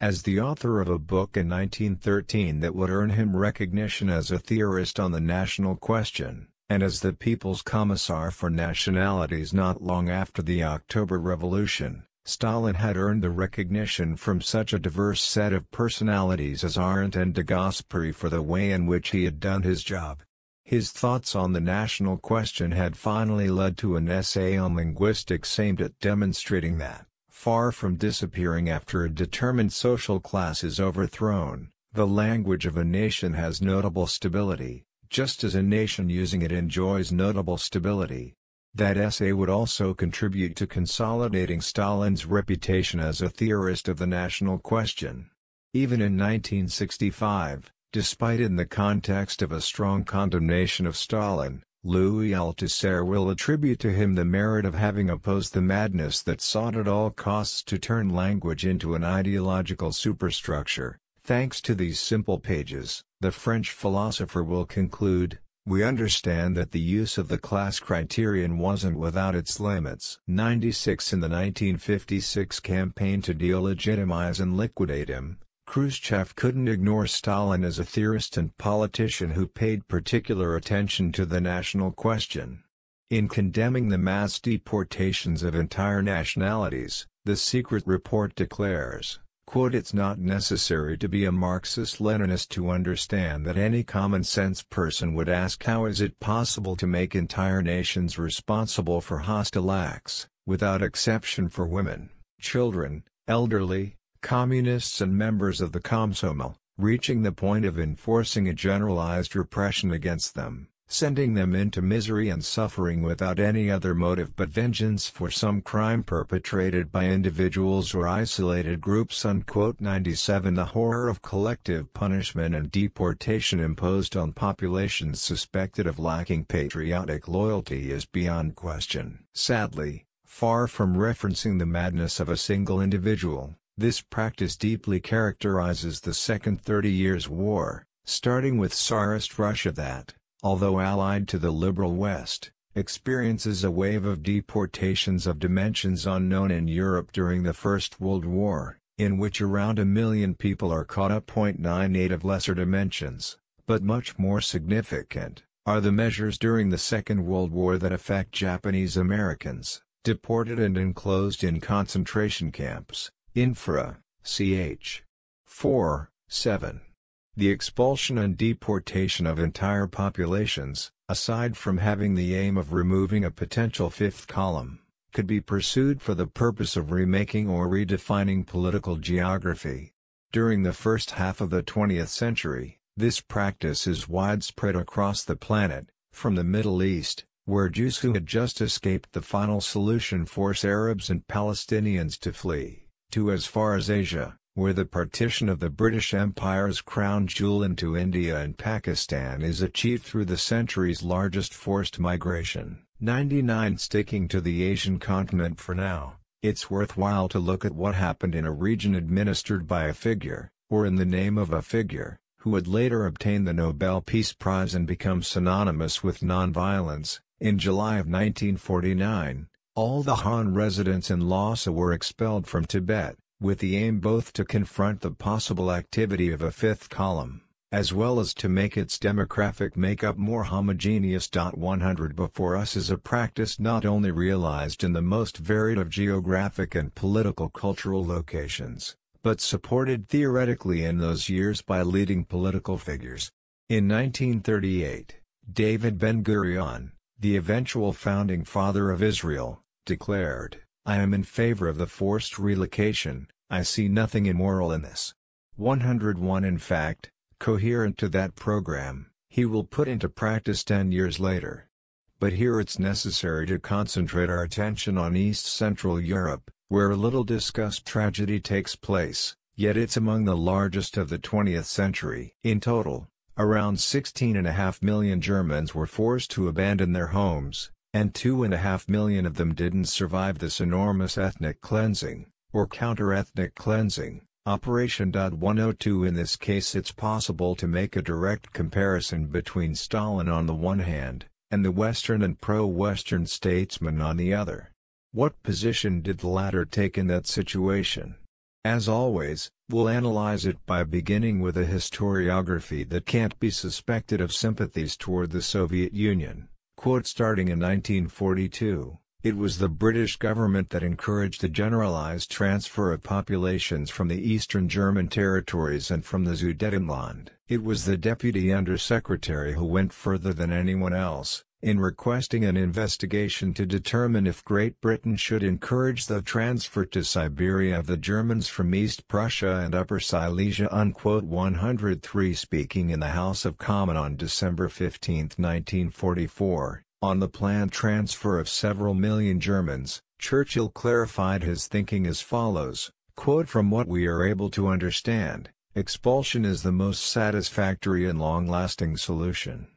as the author of a book in 1913 that would earn him recognition as a theorist on the national question, and as the People's Commissar for Nationalities not long after the October Revolution, Stalin had earned the recognition from such a diverse set of personalities as Arendt and de Gasperi for the way in which he had done his job. His thoughts on the national question had finally led to an essay on linguistics aimed at demonstrating that, far from disappearing after a determined social class is overthrown, the language of a nation has notable stability, just as a nation using it enjoys notable stability. That essay would also contribute to consolidating Stalin's reputation as a theorist of the national question. Even in 1965, Despite in the context of a strong condemnation of Stalin, Louis Althusser will attribute to him the merit of having opposed the madness that sought at all costs to turn language into an ideological superstructure. Thanks to these simple pages, the French philosopher will conclude, we understand that the use of the class criterion wasn't without its limits. 96 In the 1956 campaign to delegitimize and liquidate him, Khrushchev couldn't ignore Stalin as a theorist and politician who paid particular attention to the national question. In condemning the mass deportations of entire nationalities, the secret report declares, quote, It's not necessary to be a Marxist-Leninist to understand that any common-sense person would ask how is it possible to make entire nations responsible for hostile acts, without exception for women, children, elderly, communists and members of the Komsomol, reaching the point of enforcing a generalized repression against them, sending them into misery and suffering without any other motive but vengeance for some crime perpetrated by individuals or isolated groups. Unquote 97 The horror of collective punishment and deportation imposed on populations suspected of lacking patriotic loyalty is beyond question. Sadly, far from referencing the madness of a single individual, this practice deeply characterizes the Second Thirty Years' War, starting with Tsarist Russia that, although allied to the liberal West, experiences a wave of deportations of dimensions unknown in Europe during the First World War, in which around a million people are caught up. 98 of lesser dimensions, but much more significant, are the measures during the Second World War that affect Japanese Americans, deported and enclosed in concentration camps, Infra, ch. 4, 7. The expulsion and deportation of entire populations, aside from having the aim of removing a potential fifth column, could be pursued for the purpose of remaking or redefining political geography. During the first half of the 20th century, this practice is widespread across the planet, from the Middle East, where Jews who had just escaped the final solution force Arabs and Palestinians to flee to as far as Asia, where the partition of the British Empire's crown jewel into India and Pakistan is achieved through the century's largest forced migration. 99 Sticking to the Asian continent for now, it's worthwhile to look at what happened in a region administered by a figure, or in the name of a figure, who would later obtain the Nobel Peace Prize and become synonymous with nonviolence. In July of 1949, all the Han residents in Lhasa were expelled from Tibet, with the aim both to confront the possible activity of a fifth column, as well as to make its demographic makeup more homogeneous. 100 before us is a practice not only realized in the most varied of geographic and political cultural locations, but supported theoretically in those years by leading political figures. In 1938, David Ben-Gurion, the eventual founding father of Israel, declared, I am in favor of the forced relocation, I see nothing immoral in this. 101 In fact, coherent to that program, he will put into practice 10 years later. But here it's necessary to concentrate our attention on East Central Europe, where a little discussed tragedy takes place, yet it's among the largest of the 20th century. In total, around 16.5 million Germans were forced to abandon their homes, and two and a half million of them didn't survive this enormous ethnic cleansing, or counter-ethnic cleansing, Operation. 102 In this case it's possible to make a direct comparison between Stalin on the one hand, and the Western and pro-Western statesmen on the other. What position did the latter take in that situation? As always, we'll analyze it by beginning with a historiography that can't be suspected of sympathies toward the Soviet Union. Quote Starting in 1942, it was the British government that encouraged the generalized transfer of populations from the Eastern German territories and from the Sudetenland. It was the Deputy Undersecretary who went further than anyone else, in requesting an investigation to determine if Great Britain should encourage the transfer to Siberia of the Germans from East Prussia and Upper Silesia. Unquote 103 Speaking in the House of Commons on December 15, 1944, on the planned transfer of several million Germans, Churchill clarified his thinking as follows, quote From what we are able to understand, expulsion is the most satisfactory and long-lasting solution.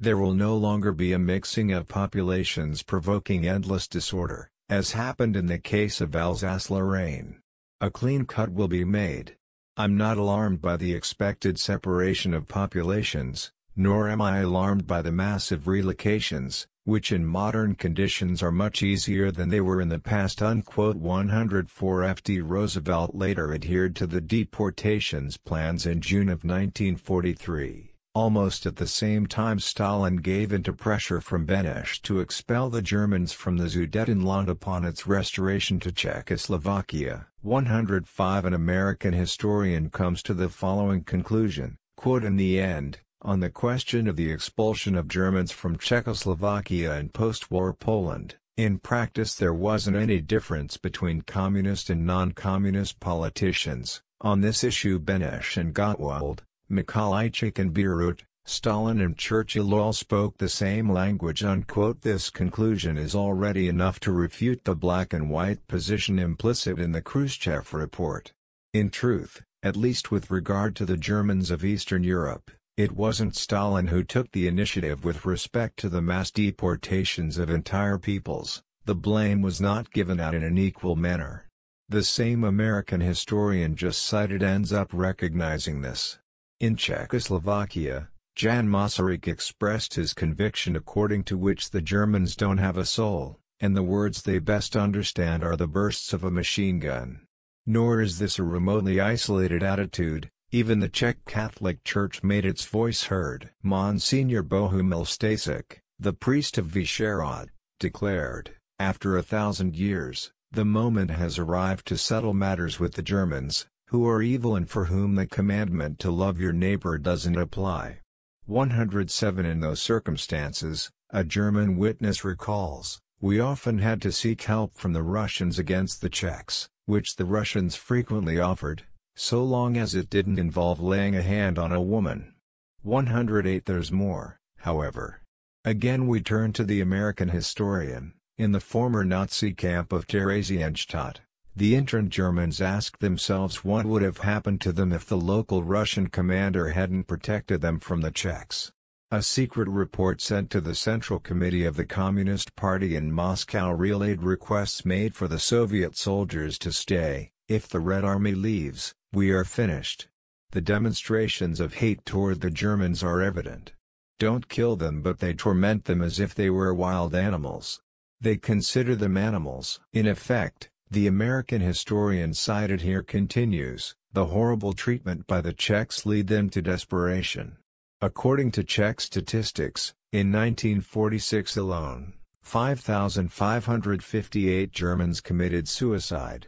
There will no longer be a mixing of populations provoking endless disorder, as happened in the case of Alsace-Lorraine. A clean cut will be made. I'm not alarmed by the expected separation of populations, nor am I alarmed by the massive relocations, which in modern conditions are much easier than they were in the past. Unquote 104 F.D. Roosevelt later adhered to the deportations plans in June of 1943. Almost at the same time Stalin gave in to pressure from Beneš to expel the Germans from the Sudetenland upon its restoration to Czechoslovakia. 105 An American historian comes to the following conclusion, quote In the end, on the question of the expulsion of Germans from Czechoslovakia and post-war Poland, in practice there wasn't any difference between communist and non-communist politicians. On this issue Beneš and Gottwald, Mikołajczyk and Bierut, Stalin and Churchill all spoke the same language. Unquote. This conclusion is already enough to refute the black and white position implicit in the Khrushchev report. In truth, at least with regard to the Germans of Eastern Europe, it wasn't Stalin who took the initiative with respect to the mass deportations of entire peoples, the blame was not given out in an equal manner. The same American historian just cited ends up recognizing this. In Czechoslovakia, Jan Masaryk expressed his conviction according to which the Germans don't have a soul, and the words they best understand are the bursts of a machine gun. Nor is this a remotely isolated attitude, even the Czech Catholic Church made its voice heard. Monsignor Bohumil Stašek, the priest of Vyšehrad, declared, after a thousand years, the moment has arrived to settle matters with the Germans, who are evil and for whom the commandment to love your neighbor doesn't apply. 107 In those circumstances, a German witness recalls, we often had to seek help from the Russians against the Czechs, which the Russians frequently offered, so long as it didn't involve laying a hand on a woman. 108 There's more, however. Again we turn to the American historian, in the former Nazi camp of Theresienstadt, the interned Germans asked themselves what would have happened to them if the local Russian commander hadn't protected them from the Czechs. A secret report sent to the Central Committee of the Communist Party in Moscow relayed requests made for the Soviet soldiers to stay, if the Red Army leaves, we are finished. The demonstrations of hate toward the Germans are evident. Don't kill them but they torment them as if they were wild animals. They consider them animals. In effect, the American historian cited here continues, the horrible treatment by the Czechs lead them to desperation. According to Czech statistics, in 1946 alone, 5,558 Germans committed suicide.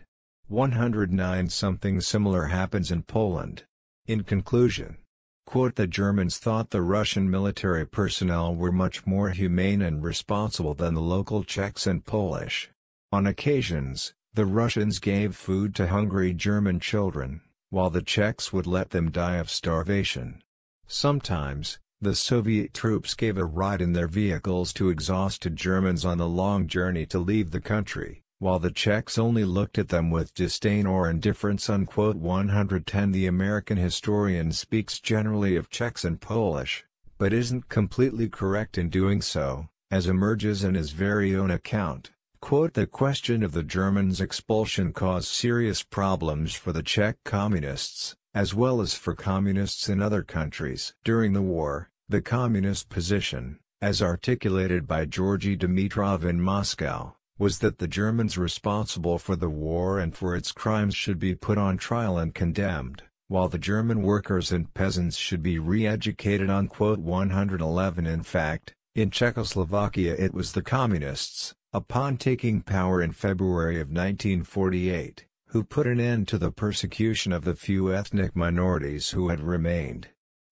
109 something similar happens in Poland. In conclusion, quote, the Germans thought the Russian military personnel were much more humane and responsible than the local Czechs and Polish. On occasions, the Russians gave food to hungry German children, while the Czechs would let them die of starvation. Sometimes, the Soviet troops gave a ride in their vehicles to exhausted Germans on the long journey to leave the country, while the Czechs only looked at them with disdain or indifference. Unquote 110 The American historian speaks generally of Czechs and Polish, but isn't completely correct in doing so, as emerges in his very own account. Quote, the question of the Germans' expulsion caused serious problems for the Czech communists, as well as for communists in other countries. During the war, the communist position, as articulated by Georgy Dimitrov in Moscow, was that the Germans responsible for the war and for its crimes should be put on trial and condemned, while the German workers and peasants should be re-educated 111 In fact, in Czechoslovakia it was the Communists, upon taking power in February of 1948, who put an end to the persecution of the few ethnic minorities who had remained.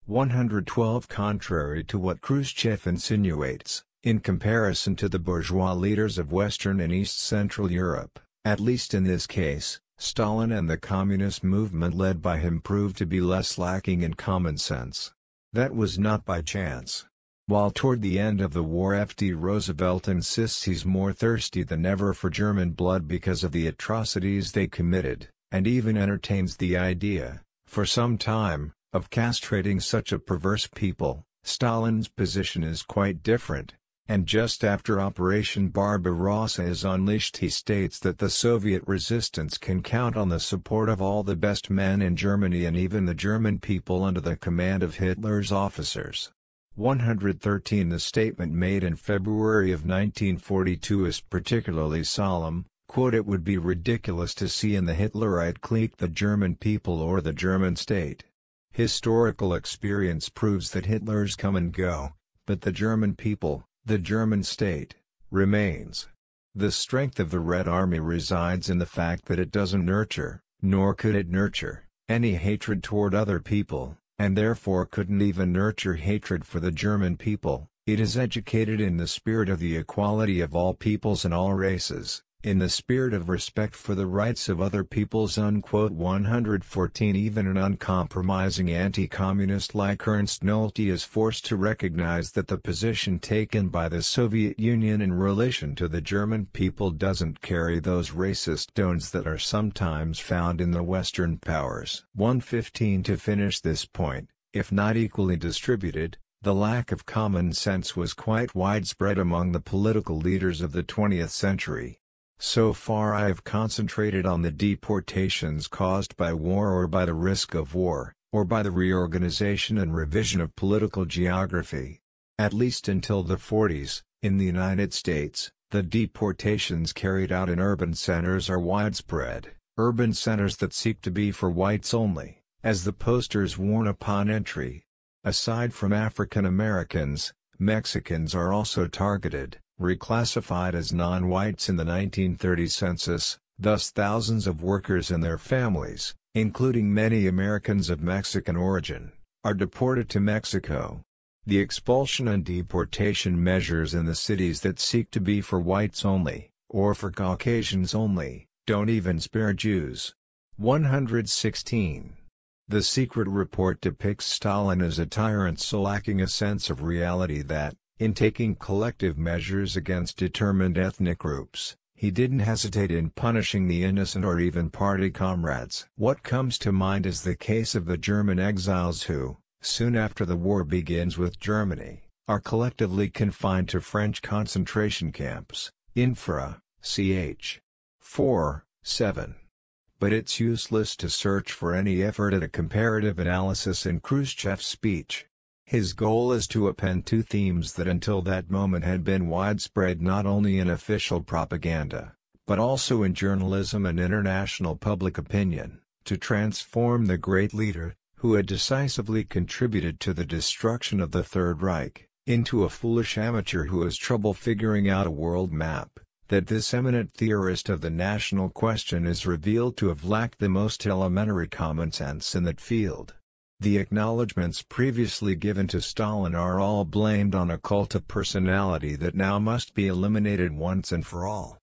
112 Contrary to what Khrushchev insinuates, in comparison to the bourgeois leaders of Western and East Central Europe, at least in this case, Stalin and the communist movement led by him proved to be less lacking in common sense. That was not by chance. While toward the end of the war F.D. Roosevelt insists he's more thirsty than ever for German blood because of the atrocities they committed, and even entertains the idea, for some time, of castrating such a perverse people, Stalin's position is quite different, and just after Operation Barbarossa is unleashed he states that the Soviet resistance can count on the support of all the best men in Germany and even the German people under the command of Hitler's officers. 113 The statement made in February of 1942 is particularly solemn, quote It would be ridiculous to see in the Hitlerite clique the German people or the German state. Historical experience proves that Hitlers come and go, but the German people, the German state, remains. The strength of the Red Army resides in the fact that it doesn't nurture, nor could it nurture, any hatred toward other people, and therefore couldn't even nurture hatred for the German people, it is educated in the spirit of the equality of all peoples and all races, in the spirit of respect for the rights of other peoples. Unquote 114 Even an uncompromising anti-communist like Ernst Nolte is forced to recognize that the position taken by the Soviet Union in relation to the German people doesn't carry those racist tones that are sometimes found in the Western powers. 115 To finish this point, if not equally distributed, the lack of common sense was quite widespread among the political leaders of the 20th century. So far I have concentrated on the deportations caused by war or by the risk of war, or by the reorganization and revision of political geography. At least until the 40s, in the United States, the deportations carried out in urban centers are widespread, urban centers that seek to be for whites only, as the posters warn upon entry. Aside from African Americans, Mexicans are also targeted, reclassified as non-whites in the 1930 census, thus thousands of workers and their families, including many Americans of Mexican origin, are deported to Mexico. The expulsion and deportation measures in the cities that seek to be for whites only, or for Caucasians only, don't even spare Jews. 116. The secret report depicts Stalin as a tyrant so lacking a sense of reality that, in taking collective measures against determined ethnic groups, he didn't hesitate in punishing the innocent or even party comrades. What comes to mind is the case of the German exiles who, soon after the war begins with Germany, are collectively confined to French concentration camps, Infra, ch. 4, 7. But it's useless to search for any effort at a comparative analysis in Khrushchev's speech. His goal is to append two themes that until that moment had been widespread not only in official propaganda, but also in journalism and international public opinion, to transform the great leader, who had decisively contributed to the destruction of the Third Reich, into a foolish amateur who has trouble figuring out a world map, that this eminent theorist of the national question is revealed to have lacked the most elementary common sense in that field. The acknowledgments previously given to Stalin are all blamed on a cult of personality that now must be eliminated once and for all.